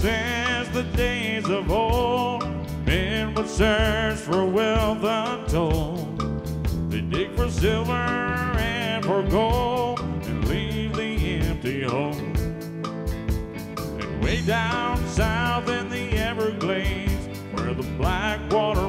since the days of old. Men would search for wealth untold. They dig for silver and for gold and leave the empty hole. And way down south in the Everglades, where the black water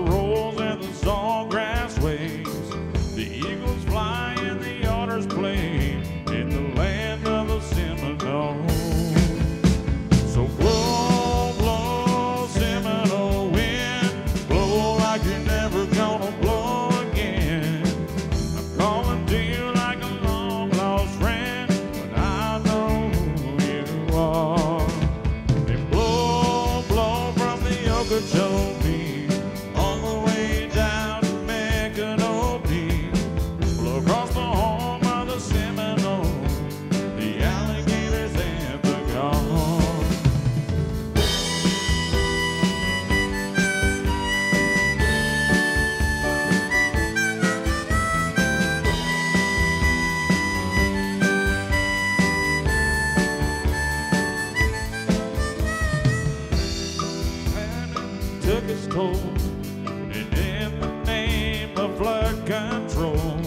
and in the name of flood control,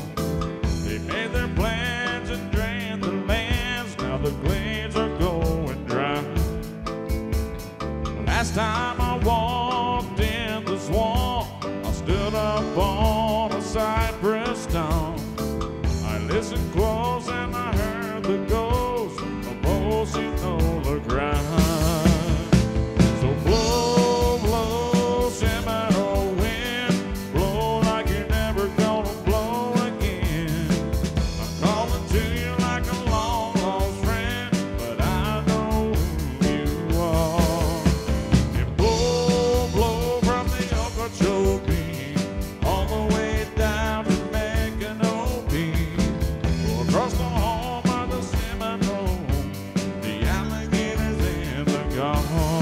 they made their plans and drained the lands. Now the glades are going dry. Last time I walked in the swamp, I stood up on a cypress stump. I listened close and I heard the ghost the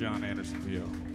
John Anderson VO.